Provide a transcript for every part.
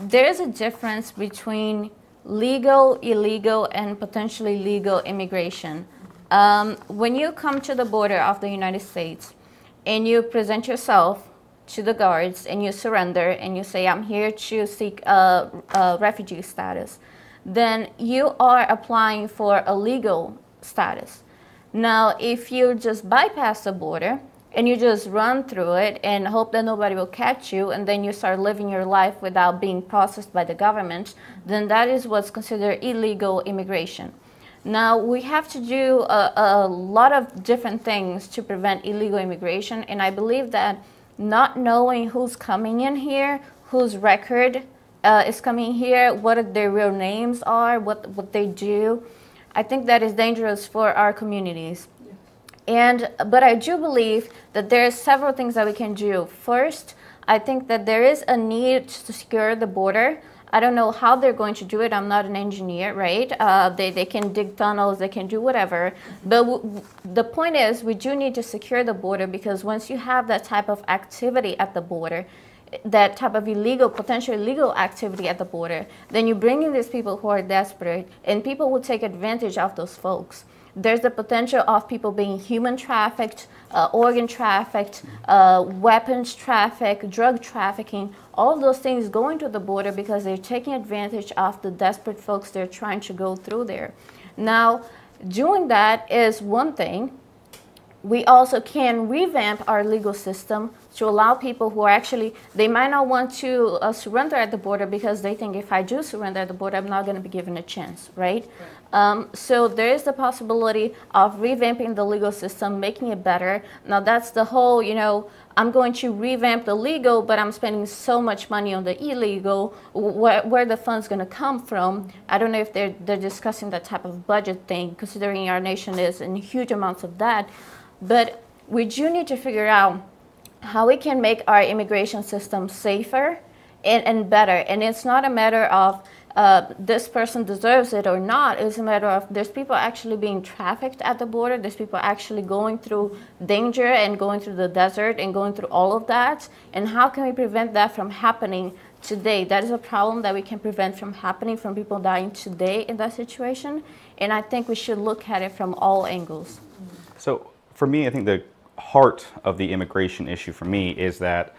there is a difference between legal, illegal, and potentially legal immigration. Um, when you come to the border of the United States and you present yourself to the guards and you surrender and you say, I'm here to seek a, a refugee status, then you are applying for a legal status. Now, if you just bypass the border, and you just run through it and hope that nobody will catch you and then you start living your life without being processed by the government then that is what's considered illegal immigration. Now we have to do a, a lot of different things to prevent illegal immigration and i believe that not knowing who's coming in here whose record uh, is coming here what their real names are what, what they do i think that is dangerous for our communities and but I do believe that there are several things that we can do. First, I think that there is a need to secure the border. I don't know how they're going to do it. I'm not an engineer, right? Uh, they, they can dig tunnels, they can do whatever. But w- the point is, we do need to secure the border because once you have that type of activity at the border, that type of illegal, potentially illegal activity at the border, then you bring in these people who are desperate, and people will take advantage of those folks there's the potential of people being human trafficked, uh, organ trafficked, uh, weapons trafficked, drug trafficking, all those things going to the border because they're taking advantage of the desperate folks they're trying to go through there. Now, doing that is one thing. We also can revamp our legal system to allow people who are actually, they might not want to uh, surrender at the border because they think if I do surrender at the border, I'm not going to be given a chance, right? right. Um, so there is the possibility of revamping the legal system, making it better. Now that's the whole, you know, I'm going to revamp the legal, but I'm spending so much money on the illegal. Where, where the funds going to come from? I don't know if they're they're discussing that type of budget thing, considering our nation is in huge amounts of that. But we do need to figure out how we can make our immigration system safer and, and better. And it's not a matter of uh, this person deserves it or not. It's a matter of there's people actually being trafficked at the border. There's people actually going through danger and going through the desert and going through all of that. And how can we prevent that from happening today? That is a problem that we can prevent from happening from people dying today in that situation. And I think we should look at it from all angles. So for me, I think the heart of the immigration issue for me is that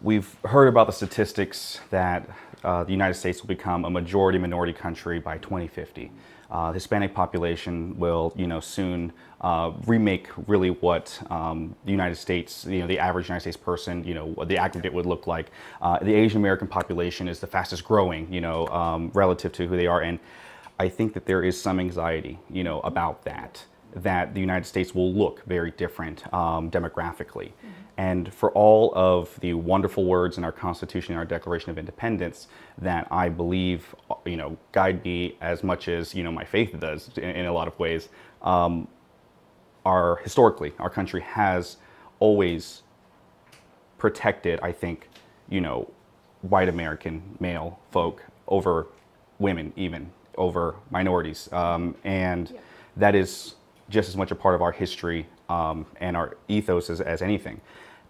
we've heard about the statistics that uh, the United States will become a majority minority country by 2050. Uh, the Hispanic population will, you know, soon uh, remake really what um, the United States, you know, the average United States person, you know, the aggregate would look like. Uh, the Asian American population is the fastest growing, you know, um, relative to who they are, and I think that there is some anxiety, you know, about that. That the United States will look very different um, demographically. Mm-hmm. And for all of the wonderful words in our Constitution and our Declaration of Independence that I believe, you know, guide me as much as, you know, my faith does in, in a lot of ways, um, our, historically, our country has always protected, I think, you know, white American male folk over women, even over minorities. Um, and yeah. that is just as much a part of our history um, and our ethos as, as anything.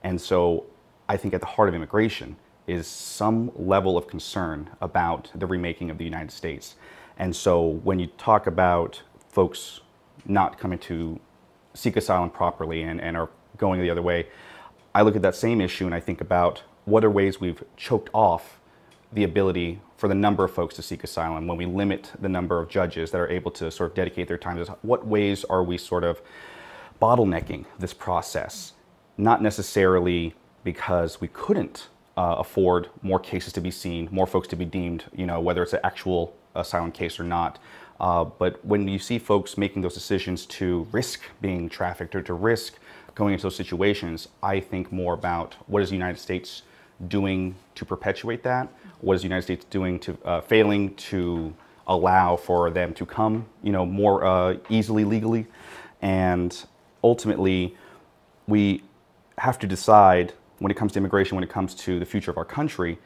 And so I think at the heart of immigration is some level of concern about the remaking of the United States. And so when you talk about folks not coming to seek asylum properly and, and are going the other way, I look at that same issue and I think about what are ways we've choked off the ability for the number of folks to seek asylum when we limit the number of judges that are able to sort of dedicate their time to what ways are we sort of bottlenecking this process not necessarily because we couldn't uh, afford more cases to be seen, more folks to be deemed, you know, whether it's an actual asylum case or not. Uh, but when you see folks making those decisions to risk being trafficked or to risk going into those situations, I think more about what is the United States doing to perpetuate that? What is the United States doing to uh, failing to allow for them to come, you know, more uh, easily legally? And ultimately, we have to decide when it comes to immigration, when it comes to the future of our country,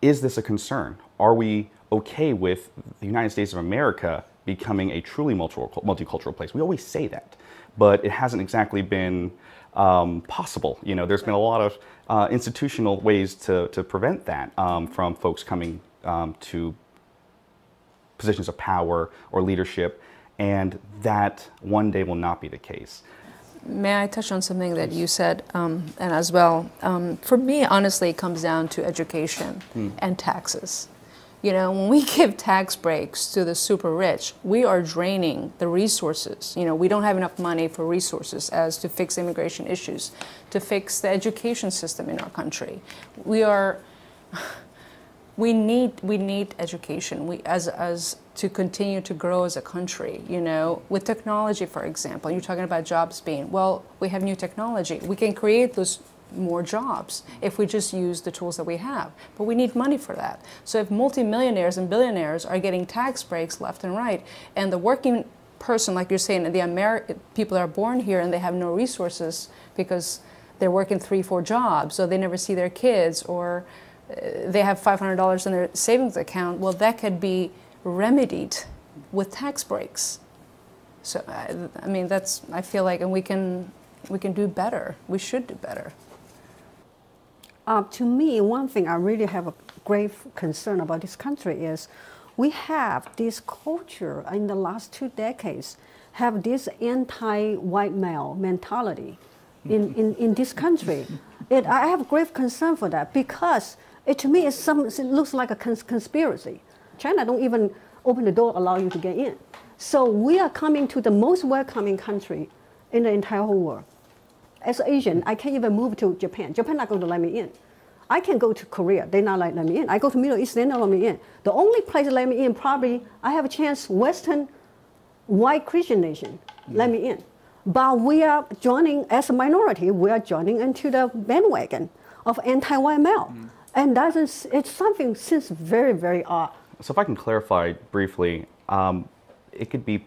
is this a concern? Are we okay with the United States of America becoming a truly multicultural place? We always say that, but it hasn't exactly been um, possible. You know, there's been a lot of uh, institutional ways to, to prevent that um, from folks coming um, to positions of power or leadership, and that one day will not be the case. May I touch on something that you said, um, and as well? Um, for me, honestly, it comes down to education mm. and taxes. You know, when we give tax breaks to the super rich, we are draining the resources. You know, we don't have enough money for resources as to fix immigration issues, to fix the education system in our country. We are we need we need education we as as to continue to grow as a country you know with technology for example you're talking about jobs being well we have new technology we can create those more jobs if we just use the tools that we have but we need money for that so if multimillionaires and billionaires are getting tax breaks left and right and the working person like you're saying the Ameri- people are born here and they have no resources because they're working three four jobs so they never see their kids or uh, they have $500 in their savings account, well, that could be remedied with tax breaks. So, I, I mean, that's, I feel like, and we can, we can do better. We should do better. Uh, to me, one thing I really have a grave concern about this country is we have this culture in the last two decades have this anti-white male mentality in, in, in this country. It, I have grave concern for that because it to me some, it looks like a cons- conspiracy. China don't even open the door, allow you to get in. So we are coming to the most welcoming country in the entire whole world. As Asian, I can't even move to Japan. Japan not going to let me in. I can go to Korea, they not let, let me in. I go to Middle East, they not let me in. The only place let me in, probably I have a chance, Western white Christian nation, mm. let me in. But we are joining, as a minority, we are joining into the bandwagon of anti-white male. Mm. And that is, it's something since very, very odd. So if I can clarify briefly, um, it could be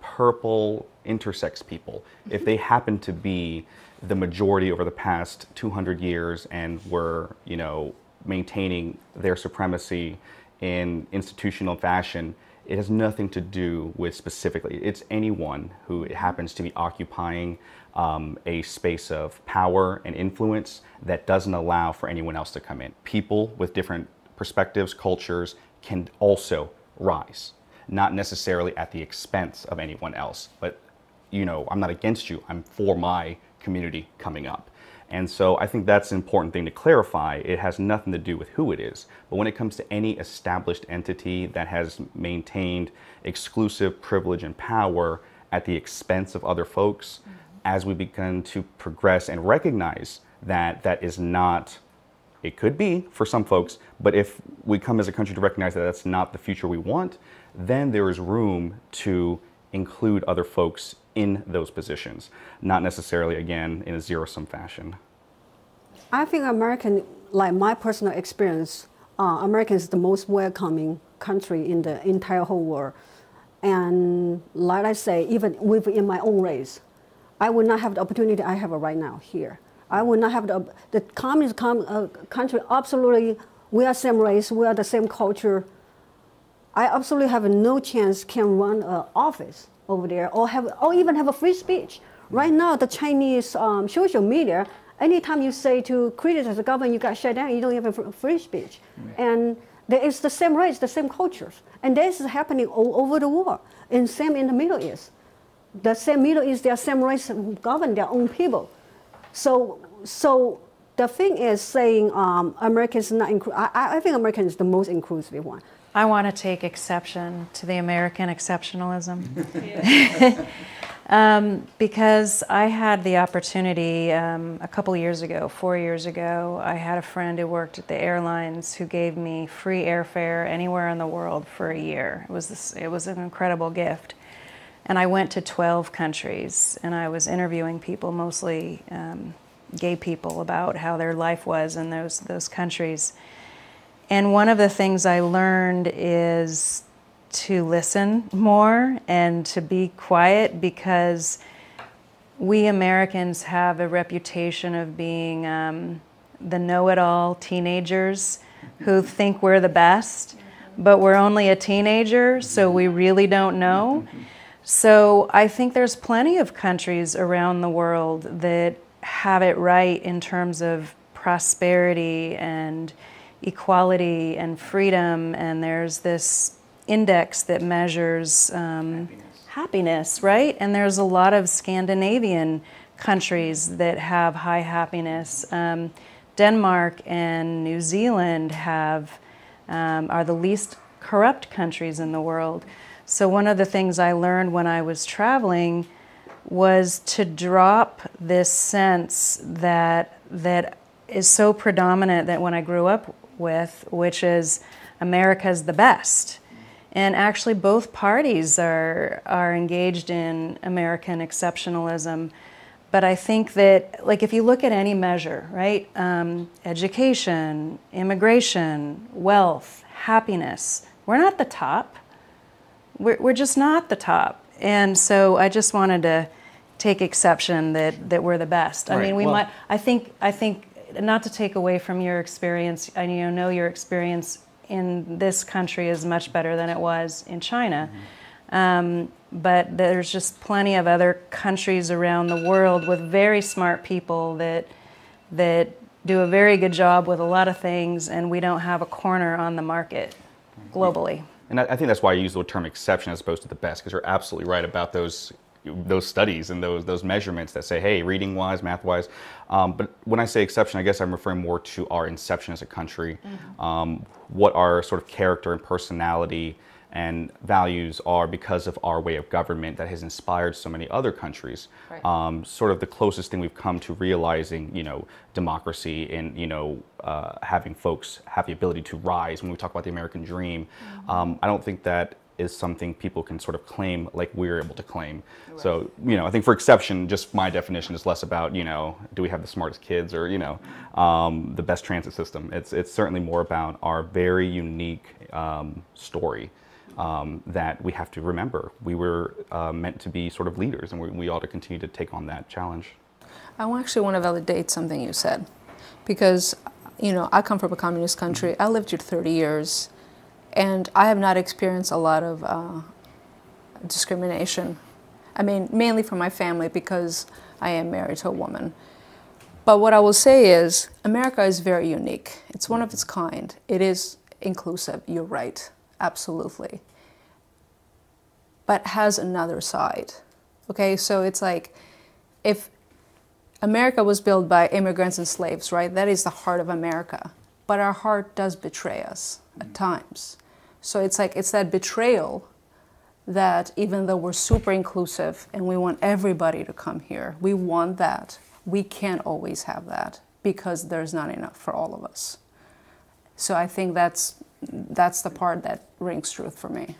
purple intersex people. If they happen to be the majority over the past 200 years and were, you know, maintaining their supremacy in institutional fashion, it has nothing to do with specifically. It's anyone who happens to be occupying um, a space of power and influence that doesn't allow for anyone else to come in. People with different perspectives, cultures can also rise, not necessarily at the expense of anyone else, but you know, I'm not against you, I'm for my community coming up. And so I think that's an important thing to clarify. It has nothing to do with who it is. But when it comes to any established entity that has maintained exclusive privilege and power at the expense of other folks, mm-hmm as we begin to progress and recognize that that is not it could be for some folks but if we come as a country to recognize that that's not the future we want then there is room to include other folks in those positions not necessarily again in a zero sum fashion i think american like my personal experience uh, america is the most welcoming country in the entire whole world and like i say even within my own race I would not have the opportunity I have right now here. I would not have the, the communist com, uh, country, absolutely, we are same race, we are the same culture. I absolutely have no chance can run an office over there or, have, or even have a free speech. Right now, the Chinese um, social media, anytime you say to criticize the government, you got shut down, you don't have free speech. And there is the same race, the same cultures. And this is happening all over the world, and same in the Middle East the same Middle East, they are same race govern their own people. So, so the thing is saying um, America is not inclusive. I, I think America is the most inclusive one. I want to take exception to the American exceptionalism. um, because I had the opportunity um, a couple years ago, four years ago, I had a friend who worked at the airlines who gave me free airfare anywhere in the world for a year. It was, this, it was an incredible gift. And I went to 12 countries and I was interviewing people, mostly um, gay people, about how their life was in those, those countries. And one of the things I learned is to listen more and to be quiet because we Americans have a reputation of being um, the know it all teenagers who think we're the best, but we're only a teenager, so we really don't know. So I think there's plenty of countries around the world that have it right in terms of prosperity and equality and freedom, and there's this index that measures um, happiness. happiness, right? And there's a lot of Scandinavian countries that have high happiness. Um, Denmark and New Zealand have um, are the least corrupt countries in the world. So one of the things I learned when I was traveling was to drop this sense that that is so predominant that when I grew up with, which is America's the best. And actually, both parties are, are engaged in American exceptionalism. But I think that, like, if you look at any measure, right, um, education, immigration, wealth, happiness, we're not the top. We're, we're just not the top. And so I just wanted to take exception that, that we're the best. Right. I mean, we well, might, I think, I think, not to take away from your experience, I you know your experience in this country is much better than it was in China. Mm-hmm. Um, but there's just plenty of other countries around the world with very smart people that that do a very good job with a lot of things, and we don't have a corner on the market globally. And I think that's why I use the term exception as opposed to the best, because you're absolutely right about those those studies and those those measurements that say, hey, reading wise, math wise. Um, but when I say exception, I guess I'm referring more to our inception as a country, mm-hmm. um, what our sort of character and personality and values are because of our way of government that has inspired so many other countries. Right. Um, sort of the closest thing we've come to realizing, you know, democracy and you know uh, having folks have the ability to rise. When we talk about the American dream, mm-hmm. um, I don't think that is something people can sort of claim like we're able to claim. Right. So, you know, I think for exception, just my definition is less about, you know, do we have the smartest kids or, you know, um, the best transit system. It's, it's certainly more about our very unique um, story um, that we have to remember. We were uh, meant to be sort of leaders, and we, we ought to continue to take on that challenge. I actually want to validate something you said, because you know I come from a communist country. I lived here 30 years, and I have not experienced a lot of uh, discrimination. I mean, mainly from my family because I am married to a woman. But what I will say is, America is very unique. It's one of its kind. It is inclusive. You're right absolutely, but has another side. Okay, so it's like if America was built by immigrants and slaves, right? That is the heart of America. But our heart does betray us at mm. times. So it's like it's that betrayal that even though we're super inclusive and we want everybody to come here, we want that. We can't always have that because there's not enough for all of us. So I think that's that's the part that rings truth for me.